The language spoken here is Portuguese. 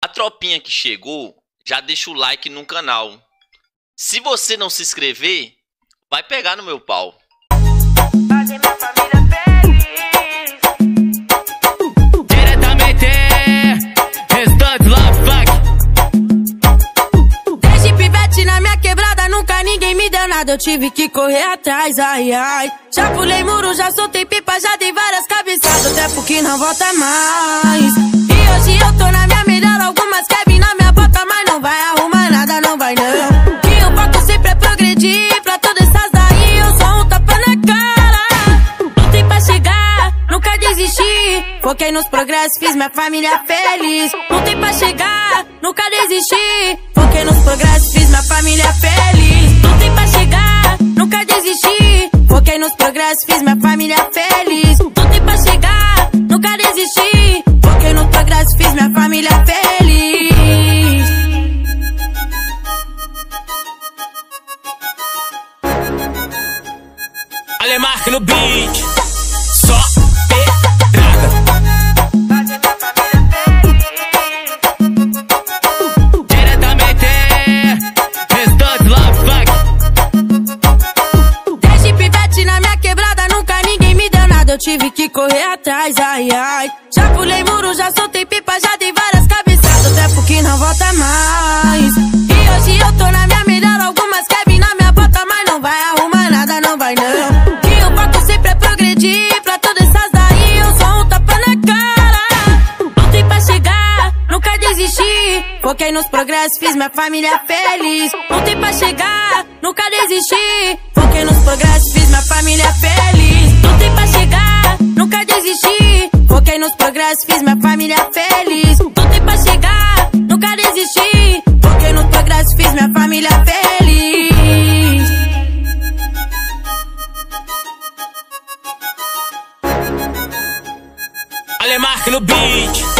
A tropinha que chegou, já deixa o like no canal. Se você não se inscrever, vai pegar no meu pau. Fazer minha família feliz. Diretamente, restante love fuck. Desde pivete na minha quebrada, nunca ninguém me deu nada. Eu tive que correr atrás, ai ai. Já pulei muro, já soltei pipa, já dei várias cabeçadas. Tempo que não volta mais. E hoje eu tô na desisti. Foquei nos progressos, fiz minha família feliz. Lutei pra chegar, nunca desisti. Foquei nos progressos, fiz minha família feliz. Lutei pra chegar, nunca desisti. Foquei nos progressos, fiz minha família feliz. Lutei pra chegar, nunca desisti. Foquei nos progressos, fiz minha família feliz. Alemar no beat. Eu tive que correr atrás, ai ai. Já pulei muro, já soltei pipa, já dei várias cabeçadas. Tempo que não volta mais. E hoje eu tô na minha melhor. Algumas querem na minha bota, mas não vai arrumar nada, não vai não. Que o foco sempre é progredir. Pra todas essas daí, eu sou um tapa na cara. Lutei pra chegar, nunca desisti. Foquei nos progressos, fiz minha família feliz. Lutei pra chegar, nunca desisti. Foquei nos progressos, fiz minha família feliz. Alemar no beat.